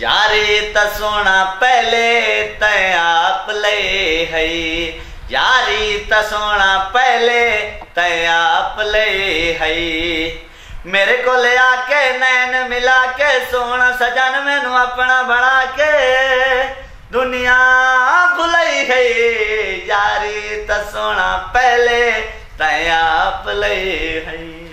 यारे त सोना पहले तय आप ले है। यारी त सोना पहले तय आप ले है। मेरे को ले आके नैन मिला के सोना, सजन मैनू अपना बना के दुनिया भुलाई है। यारी त सोना पहले तय आप ले है।